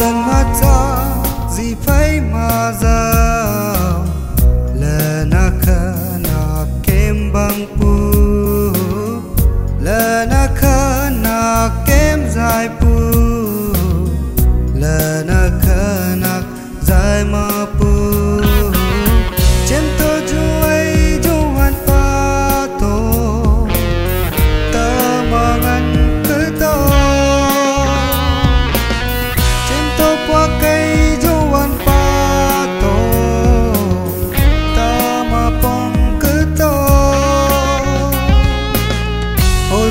dần hát rõ gì phải mà giàu lờ na khờ na kem băng pu lờ na khờ na kem dài pu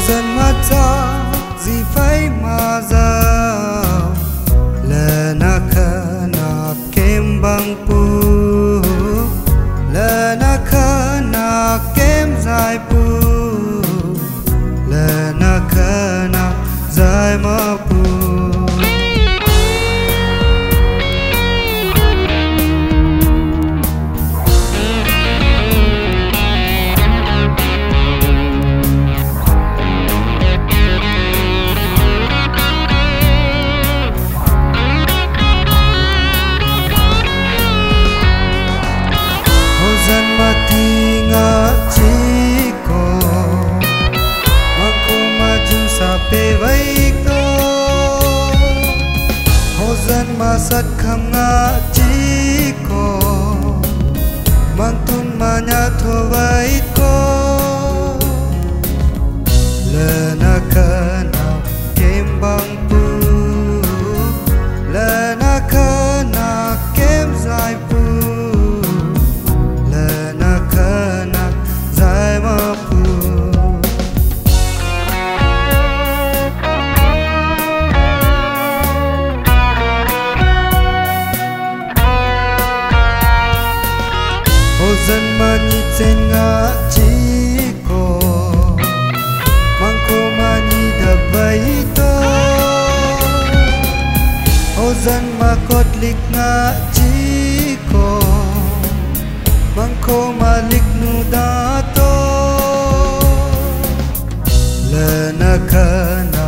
dần mất gió gì phải mà giàu lena khana kém bang pu dân mà sắt khăm ngã chỉ có mang thun mà nhà thua vai có. ma makotlik nga chiko Mangko malik nu dato Lanakan